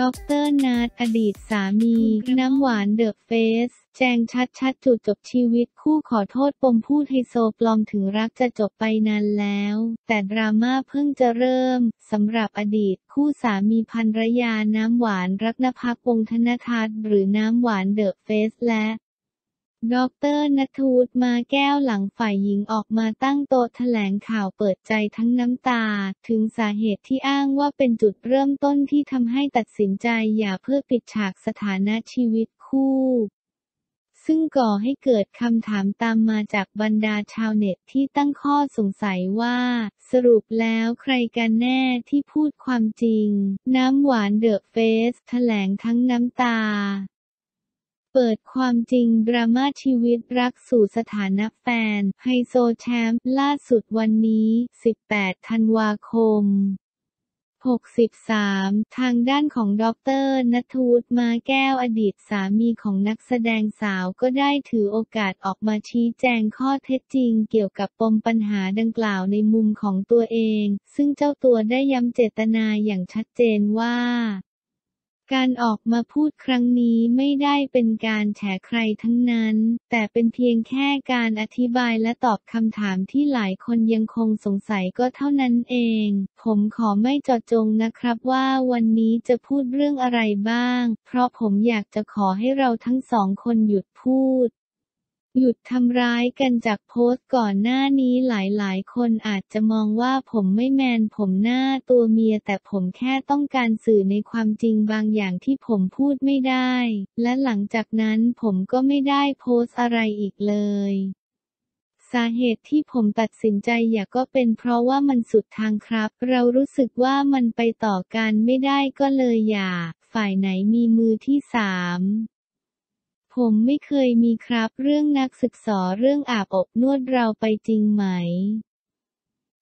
ดอกเตอร์นัทอดีตสามี น้ำหวานเดอะเฟซ แจงชัดชัดจุดจบชีวิตคู่ขอโทษปมพูดไฮโซปลอมถึงรักจะจบไปนานแล้ว แต่ดราม่าเพิ่งจะเริ่มสำหรับอดีตคู่สามีภรรยาน้ำหวานรักนภักวงธนทัศน์หรือน้ำหวานเดอะเฟซและ ดรณัฐวุฒิมาแก้วหลังฝ่ายหญิงออกมาตั้งโต๊ะแถลงข่าวเปิดใจทั้งน้ำตา ถึงสาเหตุที่อ้างว่าเป็นจุดเริ่มต้นที่ทำให้ตัดสินใจหย่าเพื่อปิดฉากสถานะชีวิตคู่ ซึ่งก่อให้เกิดคำถามตามมาจากบรรดาชาวเน็ตที่ตั้งข้อสงสัยว่า สรุปแล้วใครกันแน่ที่พูดความจริง น้ำหวานเดอะเฟสแถลงทั้งน้ำตา เปิดความจริงดราม่าชีวิตรักสู่สถานะแฟน ไฮโซแชมป์ล่าสุดวันนี้ 18 ธันวาคม 63 ทางด้านของดรนัทวุฒิมาแก้วอดีตสามีของนักแสดงสาวก็ได้ถือโอกาสออกมาชี้แจงข้อเท็จจริงเกี่ยวกับปมปัญหาดังกล่าวในมุมของตัวเอง ซึ่งเจ้าตัวได้ย้ำเจตนาอย่างชัดเจนว่า การออกมาพูดครั้งนี้ไม่ได้เป็นการแฉใครทั้งนั้น แต่เป็นเพียงแค่การอธิบายและตอบคำถามที่หลายคนยังคงสงสัยก็เท่านั้นเอง ผมขอไม่จอดจงนะครับว่าวันนี้จะพูดเรื่องอะไรบ้าง เพราะผมอยากจะขอให้เราทั้งสองคนหยุดพูด หยุดทำร้ายกันจากโพสต์ก่อนหน้านี้หลายๆ คนอาจจะมองว่าผมไม่แมนผมหน้าตัวเมียแต่ผมแค่ต้องการสื่อในความจริงบางอย่างที่ผมพูดไม่ได้ และหลังจากนั้นผมก็ไม่ได้โพสต์อะไรอีกเลยสาเหตุที่ผมตัดสินใจอย่าก็เป็นเพราะว่ามันสุดทางครับ เรารู้สึกว่ามันไปต่อกันไม่ได้ก็เลยอย่า ฝ่ายไหนมีมือที่สาม ผมไม่เคยมีครับ เรื่องนักศึกษาเรื่องอาบอบนวดเราไปจริงไหม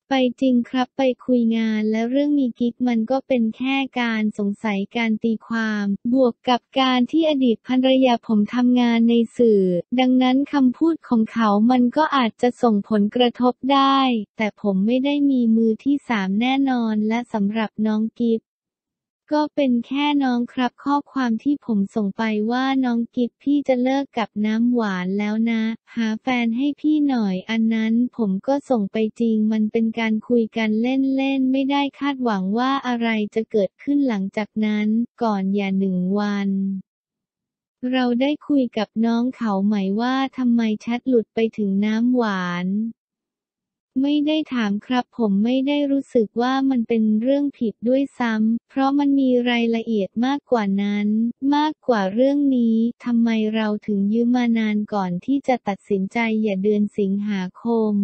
ไปจริงครับไปคุยงานและเรื่องมีกิ๊กมันก็เป็นแค่การสงสัยการตีความ บวกกับการที่อดีตภรรยาผมทำงานในสื่อ ดังนั้นคำพูดของเขามันก็อาจจะส่งผลกระทบได้ แต่ผมไม่ได้มีมือที่สามแน่นอนและสำหรับน้องกิฟ ก็เป็นแค่น้องครับข้อความที่ผมส่งไปว่าน้องกิฟพี่จะเลิกกับน้ำหวานแล้วนะ หาแฟนให้พี่หน่อยอันนั้นผมก็ส่งไปจริงมันเป็นการคุยกันเล่นๆ ไม่ได้คาดหวังว่าอะไรจะเกิดขึ้นหลังจากนั้น ก่อนอย่าหนึ่งวันเราได้คุยกับน้องเขาไหมว่าทำไมแชทหลุดไปถึงน้ำหวาน ไม่ได้ถามครับผมไม่ได้รู้สึกว่ามันเป็นเรื่องผิดด้วยซ้ำ เพราะมันมีรายละเอียดมากกว่านั้น มากกว่าเรื่องนี้ทำไมเราถึงยืมมานานก่อนที่จะตัดสินใจอย่าเดือนสิงหาคม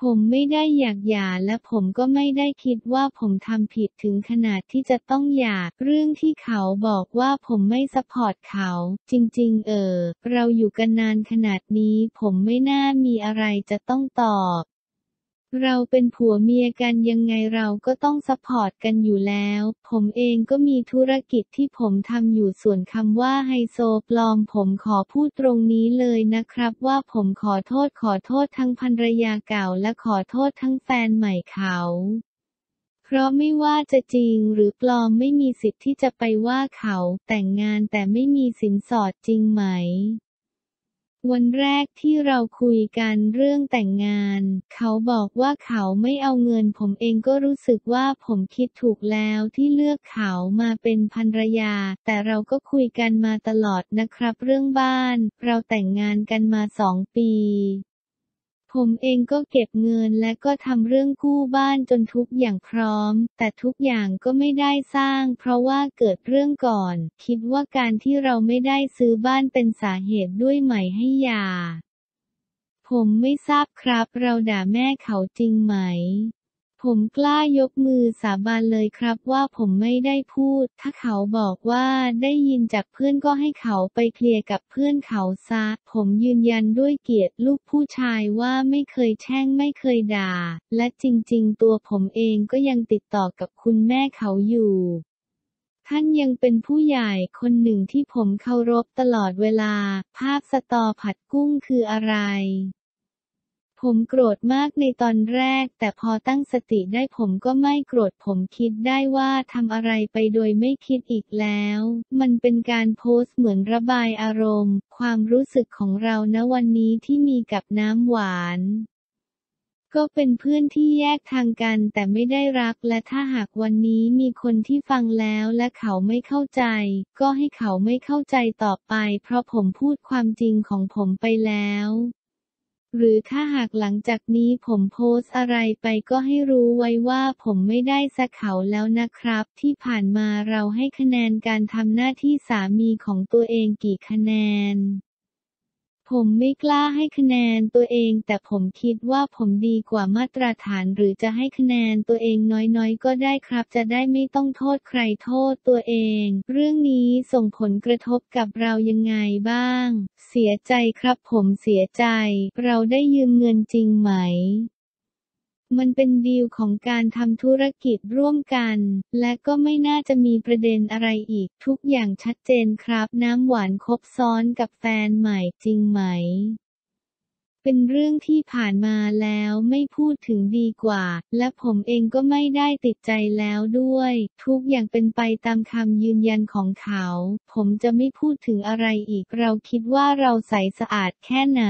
ผมไม่ได้อยากหย่าและผมก็ไม่ได้คิดว่าผมทำผิดถึงขนาดที่จะต้องหย่าเรื่องที่เขาบอกว่าผมไม่ support เขา จริง ๆ เออ เราอยู่กันนานขนาดนี้ ผมไม่น่ามีอะไรจะต้องตอบ เราเป็นผัวเมียกันยังไงเราก็ต้อง support กันอยู่แล้ว ผมเองก็มีธุรกิจที่ผมทำอยู่ส่วนคำว่าไฮโซปลอม ผมขอพูดตรงนี้เลยนะครับ ว่าผมขอโทษขอโทษทั้งภรรยาเก่าและขอโทษทั้งแฟนใหม่เขาเพราะไม่ว่าจะจริงหรือปลอมไม่มีสิทธิ์ที่จะไปว่าเขาแต่งงานแต่ไม่มีสินสอดจริงไหม วันแรกที่เราคุยกันเรื่องแต่งงาน เขาบอกว่าเขาไม่เอาเงิน ผมเองก็รู้สึกว่าผมคิดถูกแล้วที่เลือกเขามาเป็นภรรยา แต่เราก็คุยกันมาตลอดนะครับเรื่องบ้าน เราแต่งงานกันมาสองปี ผมเองก็เก็บเงินและก็ทำเรื่องกู้บ้านจนทุกอย่างพร้อม แต่ทุกอย่างก็ไม่ได้สร้าง เพราะว่าเกิดเรื่องก่อน คิดว่าการที่เราไม่ได้ซื้อบ้านเป็นสาเหตุด้วยไหมให้ยา ผมไม่ทราบครับ เราด่าแม่เขาจริงไหม ผมกล้ายกมือสาบานเลยครับว่าผมไม่ได้พูด ถ้าเขาบอกว่าได้ยินจากเพื่อนก็ให้เขาไปเคลียร์กับเพื่อนเขาซะ ผมยืนยันด้วยเกียรติลูกผู้ชายว่าไม่เคยแช่งไม่เคยด่า และจริงๆ ตัวผมเองก็ยังติดต่อกับคุณแม่เขาอยู่ท่านยังเป็นผู้ใหญ่คนหนึ่งที่ผมเคารพตลอดเวลา ภาพสตอผัดกุ้งคืออะไร ผมโกรธมากในตอนแรก แต่พอตั้งสติได้ผมก็ไม่โกรธผมคิดได้ว่าทำอะไรไปโดยไม่คิดอีกแล้ว มันเป็นการโพสต์เหมือนระบายอารมณ์ ความรู้สึกของเราณวันนี้ที่มีกับน้ำหวานก็เป็นเพื่อนที่แยกทางกันแต่ไม่ได้รักและถ้าหากวันนี้มีคนที่ฟังแล้วและเขาไม่เข้าใจ ก็ให้เขาไม่เข้าใจต่อไป เพราะผมพูดความจริงของผมไปแล้ว หรือถ้าหากหลังจากนี้ผมโพสอะไรไปก็ให้รู้ไว้ว่าผมไม่ได้สะเขาแล้วนะครับ ที่ผ่านมาเราให้คะแนนการทำหน้าที่สามีของตัวเองกี่คะแนน ผมไม่กล้าให้คะแนนตัวเอง แต่ผมคิดว่าผมดีกว่ามาตรฐานหรือจะให้คะแนนตัวเองน้อยๆ ก็ได้ครับ จะได้ไม่ต้องโทษใครโทษตัวเอง เรื่องนี้ส่งผลกระทบกับเรายังไงบ้าง เสียใจครับผมเสียใจ เราได้ยืมเงินจริงไหม มันเป็นดีลของการทำธุรกิจร่วมกัน และก็ไม่น่าจะมีประเด็นอะไรอีก ทุกอย่างชัดเจนครับ น้ำหวานคบซ้อนกับแฟนใหม่จริงไหม เป็นเรื่องที่ผ่านมาแล้วไม่พูดถึงดีกว่า และผมเองก็ไม่ได้ติดใจแล้วด้วย ทุกอย่างเป็นไปตามคำยืนยันของเขา ผมจะไม่พูดถึงอะไรอีก เราคิดว่าเราใสสะอาดแค่ไหน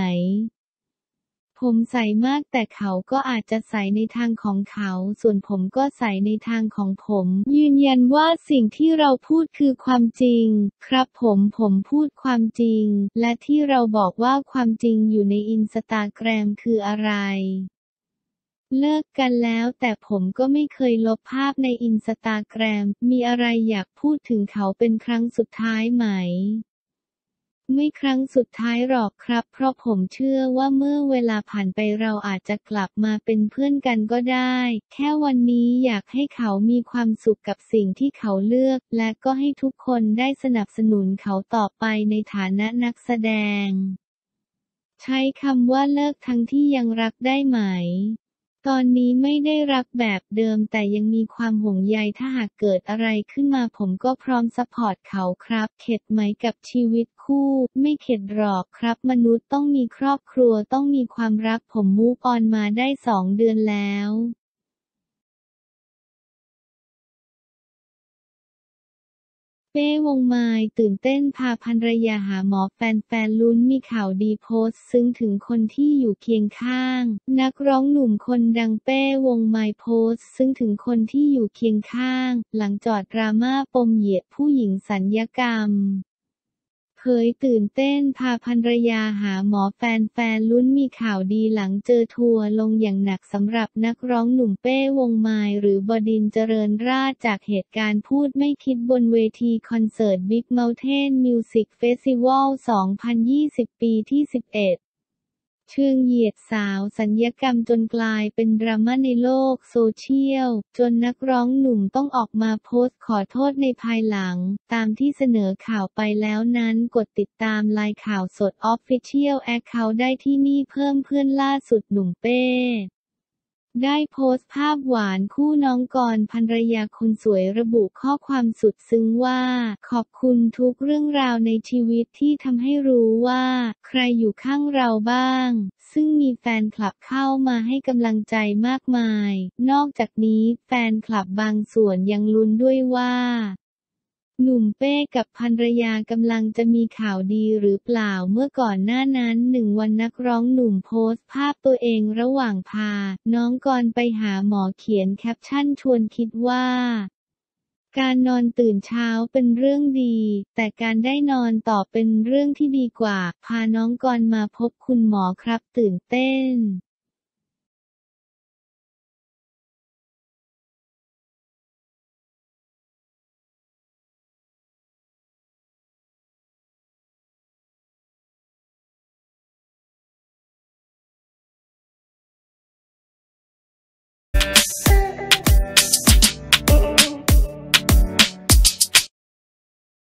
ผมใส่มากแต่เขาก็อาจจะใส่ในทางของเขา ส่วนผมก็ใส่ในทางของผม ยืนยันว่าสิ่งที่เราพูดคือความจริง ครับผมผมพูดความจริง และที่เราบอกว่าความจริงอยู่ในอินสตาแกรมคืออะไรเลิกกันแล้วแต่ผมก็ไม่เคยลบภาพในอินสตาแกรม มีอะไรอยากพูดถึงเขาเป็นครั้งสุดท้ายไหม ไม่ครั้งสุดท้ายหรอกครับ เพราะผมเชื่อว่าเมื่อเวลาผ่านไปเราอาจจะกลับมาเป็นเพื่อนกันก็ได้ แค่วันนี้อยากให้เขามีความสุขกับสิ่งที่เขาเลือก และก็ให้ทุกคนได้สนับสนุนเขาต่อไปในฐานะนักแสดง ใช้คำว่าเลิกทั้งที่ยังรักได้ไหม ตอนนี้ไม่ได้รักแบบเดิมแต่ยังมีความห่วงใยถ้าหากเกิดอะไรขึ้นมาผมก็พร้อม support เขาครับ เข็ดไหมกับชีวิตคู่ ไม่เข็ดหรอกครับ มนุษย์ต้องมีครอบครัวต้องมีความรักผม move on มาได้สองเดือนแล้ว เป้วงไม้ตื่นเต้นพาภรรยาหาหมอแฟนๆลุ้นมีข่าวดีโพสต์ซึ้งถึงคนที่อยู่เคียงข้าง นักร้องหนุ่มคนดังเป้วงไม้โพสต์ซึ้งถึงคนที่อยู่เคียงข้าง หลังจอดดราม่าปมเหยียดผู้หญิงสัญญกรรม เผยตื่นเต้นพาภรรยาหาหมอแฟนๆลุ้นมีข่าวดีหลังเจอทัวร์ลงอย่างหนักสำหรับนักร้องหนุ่มเป้วงไม้หรือบดินเจริญราชจากเหตุการณ์พูดไม่คิดบนเวทีคอนเสิร์ต Big Mountain Music Festival 2020 ปีที่ 11 เชิงเหยียดสาวสัญญกรรมจนกลายเป็นดราม่าในโลกโซเชียล จนนักร้องหนุ่มต้องออกมาโพสต์ขอโทษในภายหลัง ตามที่เสนอข่าวไปแล้วนั้นกดติดตามลายข่าวสด Official Account ได้ที่นี่เพิ่มเพื่อนล่าสุดหนุ่มเป้ ได้โพสต์ภาพหวานคู่น้องกรภรรยาคนสวยระบุข้อความสุดซึ้งว่า ขอบคุณทุกเรื่องราวในชีวิตที่ทำให้รู้ว่า ใครอยู่ข้างเราบ้าง ซึ่งมีแฟนคลับเข้ามาให้กำลังใจมากมาย นอกจากนี้แฟนคลับบางส่วนยังลุ้นด้วยว่า หนุ่มเป้กับภรรยากำลังจะมีข่าวดีหรือเปล่าเมื่อก่อนหน้านั้นหนึ่งวันนักร้องหนุ่มโพสต์ภาพตัวเองระหว่างพา น้องกรไปหาหมอเขียนแคปชั่นชวนคิดว่า การนอนตื่นเช้าเป็นเรื่องดี แต่การได้นอนต่อเป็นเรื่องที่ดีกว่า พาน้องกรมาพบคุณหมอครับตื่นเต้น